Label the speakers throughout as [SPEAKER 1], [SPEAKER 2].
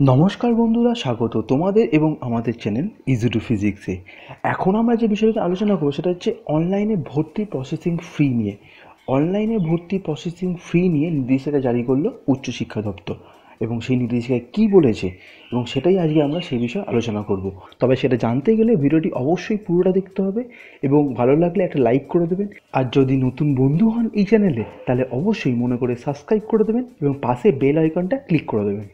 [SPEAKER 1] নমস্কার বন্ধুরা, স্বাগত তোমাদের এবং আমাদের চ্যানেল ইজি টু ফিজিক্সে এখন আমরা যে বিষয়টা আলোচনা করব সেটা হচ্ছে অনলাইনে ভর্তি প্রসেসিং ফ্রি নিয়ে। অনলাইনে ভর্তি প্রসেসিং ফ্রি নিয়ে নির্দেশিকা জারি করল উচ্চশিক্ষা দপ্তর এবং সেই নির্দেশিকায় কী বলেছে এবং সেটাই আজকে আমরা সেই বিষয়ে আলোচনা করব। তবে সেটা জানতে গেলে ভিডিওটি অবশ্যই পুরোটা দেখতে হবে এবং ভালো লাগলে একটা লাইক করে দেবেন। আর যদি নতুন বন্ধু হন এই চ্যানেলে, তাহলে অবশ্যই মনে করে সাবস্ক্রাইব করে দেবেন এবং পাশে বেল আইকনটা ক্লিক করে দেবেন।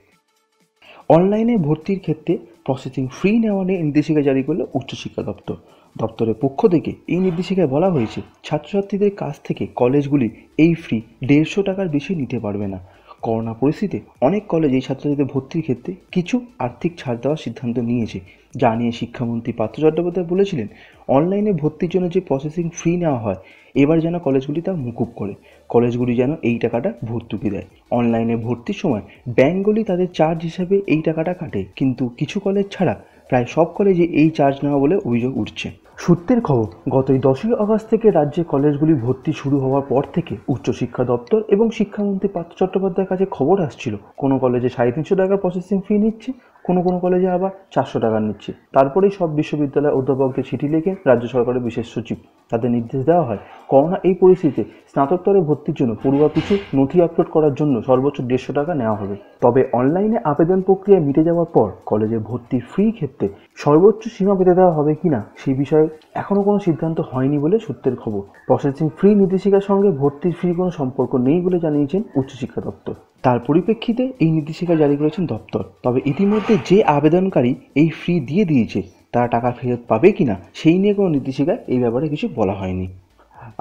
[SPEAKER 1] অনলাইনে ভর্তির ক্ষেত্রে প্রসেসিং ফ্রি নেওয়া নিয়ে নির্দেশিকা জারি করল উচ্চশিক্ষা দপ্তর। দপ্তরের পক্ষ থেকে এই নির্দেশিকায় বলা হয়েছে, ছাত্রছাত্রীদের কাছ থেকে কলেজগুলি এই ফ্রি দেড়শো টাকার বেশি নিতে পারবে না। করোনা পরিস্থিতিতে অনেক কলেজ এই ছাত্রছাত্রীদের ভর্তির ক্ষেত্রে কিছু আর্থিক ছাড় দেওয়ার সিদ্ধান্ত নিয়েছে। যা নিয়ে শিক্ষামন্ত্রী পার্থ চট্টোপাধ্যায় বলেছিলেন, অনলাইনে ভর্তির জন্য যে প্রসেসিং ফ্রি নেওয়া হয়, এবার যেন কলেজগুলি তা মুকুব করে। কলেজগুলি যেন এই টাকাটা ভর্তুকি দেয়। অনলাইনে ভর্তির সময় ব্যাঙ্কগুলি তাদের চার্জ হিসাবে এই টাকাটা কাটে, কিন্তু কিছু কলেজ ছাড়া প্রায় সব কলেজে এই চার্জ নেওয়া বলে অভিযোগ উঠছে। সূত্রের খবর গত দশই আগস্ট থেকে রাজ্যে কলেজগুলি ভর্তি শুরু হওয়ার পর থেকে উচ্চশিক্ষা দপ্তর এবং শিক্ষামন্ত্রী পার্থ চট্টোপাধ্যায়ের কাছে খবর আসছিল। কোনো কলেজে সাড়ে তিনশো টাকার প্রসেসিং ফি নিচ্ছে কোনো কোনো কলেজে আবার চারশো টাকা নিচ্ছে। তারপরেই সব বিশ্ববিদ্যালয়ের অধ্যাপকদের চিঠি লিখে রাজ্য সরকারের বিশেষ সচিব। তাদের নির্দেশ দেওয়া হয়, করোনা এই পরিস্থিতিতে স্নাতকোত্তরে ভর্তির জন্য পড়ুয়া পিছু নথি আপলোড করার জন্য সর্বোচ্চ দেড়শো টাকা নেওয়া হবে। তবে অনলাইনে আবেদন প্রক্রিয়া মিটে যাওয়ার পর কলেজে ভর্তির ফ্রি ক্ষেত্রে সর্বোচ্চ সীমা পেতে দেওয়া হবে কিনা সেই বিষয়ে এখনও কোনো সিদ্ধান্ত হয়নি বলে সূত্রের খবর। প্রসেসিং ফ্রি নির্দেশিকার সঙ্গে ভর্তির ফ্রি কোনো সম্পর্ক নেই বলে জানিয়েছেন উচ্চশিক্ষা দপ্তর। তার পরিপ্রেক্ষিতে এই নির্দেশিকা জারি করেছেন দপ্তর। তবে ইতিমধ্যে যে আবেদনকারী এই ফি দিয়ে দিয়েছে, তারা টাকা ফেরত পাবে কি না সেই নিয়ে কোনো নির্দেশিকা এই ব্যাপারে কিছু বলা হয়নি।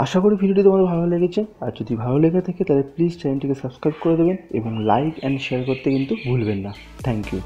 [SPEAKER 1] আশা করি ভিডিওটি তোমাদের ভালো লেগেছে। আর যদি ভালো লেগে থাকে, তাহলে প্লিজ চ্যানেলটিকে সাবস্ক্রাইব করে দেবেন এবং লাইক অ্যান্ড শেয়ার করতে কিন্তু ভুলবেন না। Thank you